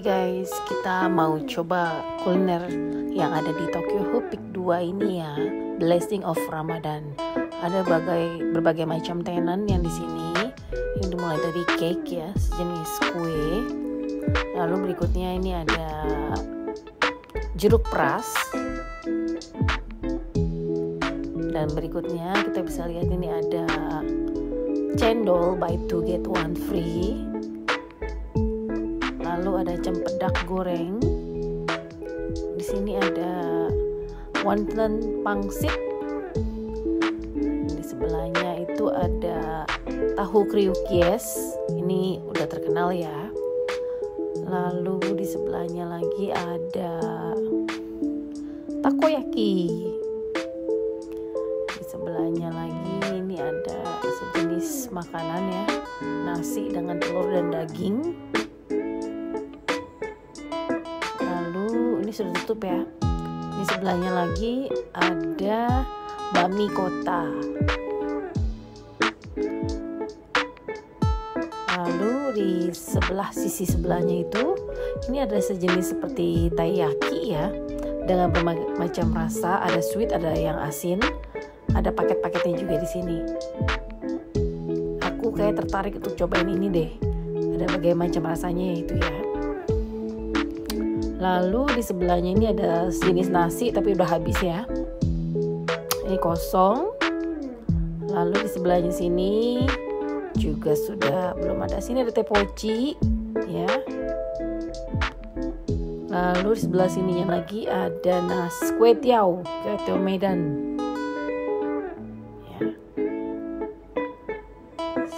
kita mau coba kuliner yang ada di Tokyo Hupik 2 ini ya. Blessing of Ramadan. Ada berbagai berbagai macam tenan yang di sini. Yang dimulai dari cake ya sejenis kue. Lalu berikutnya ini ada jeruk pras dan berikutnya kita bisa lihat ini ada cendol buy two get one free ada cempedak goreng. Di sini ada wonton pangsit. Di sebelahnya itu ada tahu kriuk yes ini udah terkenal ya. Lalu di sebelahnya lagi ada takoyaki. Di sebelahnya lagi ini ada sejenis makanan ya. Nasi dengan telur dan daging sudah tutup ya. Di sebelahnya lagi ada bami kota. Lalu di sebelah sisi sebelahnya itu ini ada sejenis seperti taiyaki ya. Dengan berbagai macam rasa ada sweet ada yang asin ada paket-paketnya juga di sini. Aku kayak tertarik untuk cobain ini deh. Ada berbagai macam rasanya itu ya lalu di sebelahnya ini ada sejenis nasi tapi udah habis ya. Ini kosong. Lalu di sebelahnya sini juga sudah belum ada. Sini ada tepoci ya. Lalu di sebelah sininya lagi ada nasi kue tiao kue medan. Ya.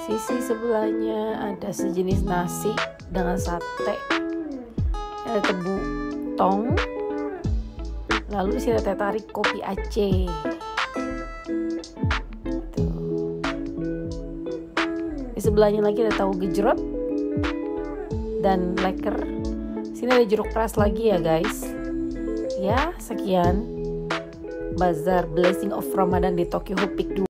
sisi sebelahnya ada sejenis nasi dengan sate ada tebu tong lalu teh tarik kopi Aceh. Di sebelahnya lagi ada tahu gejrot dan leker. Sini ada jeruk keras lagi ya guys. Ya sekian. Bazar blessing of Ramadan di Tokyo Hopik 2